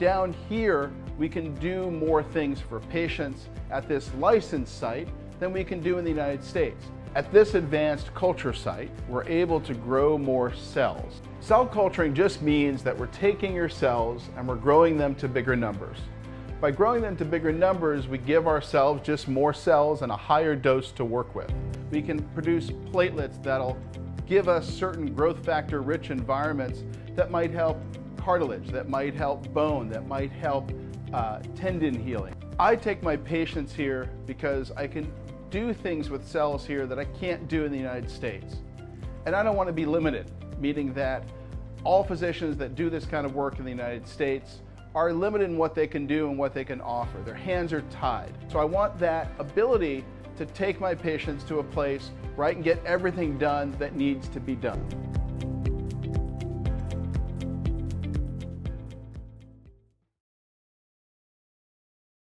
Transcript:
down here, we can do more things for patients at this licensed site than we can do in the United States. At this advanced culture site, we're able to grow more cells. Cell culturing just means that we're taking your cells and we're growing them to bigger numbers. By growing them to bigger numbers, we give ourselves just more cells and a higher dose to work with. We can produce platelets that'll give us certain growth factor rich environments that might help cartilage, that might help bone, that might help uh, tendon healing. I take my patients here because I can do things with cells here that I can't do in the United States. And I don't want to be limited, meaning that all physicians that do this kind of work in the United States are limited in what they can do and what they can offer. Their hands are tied. So I want that ability to take my patients to a place where I can get everything done that needs to be done.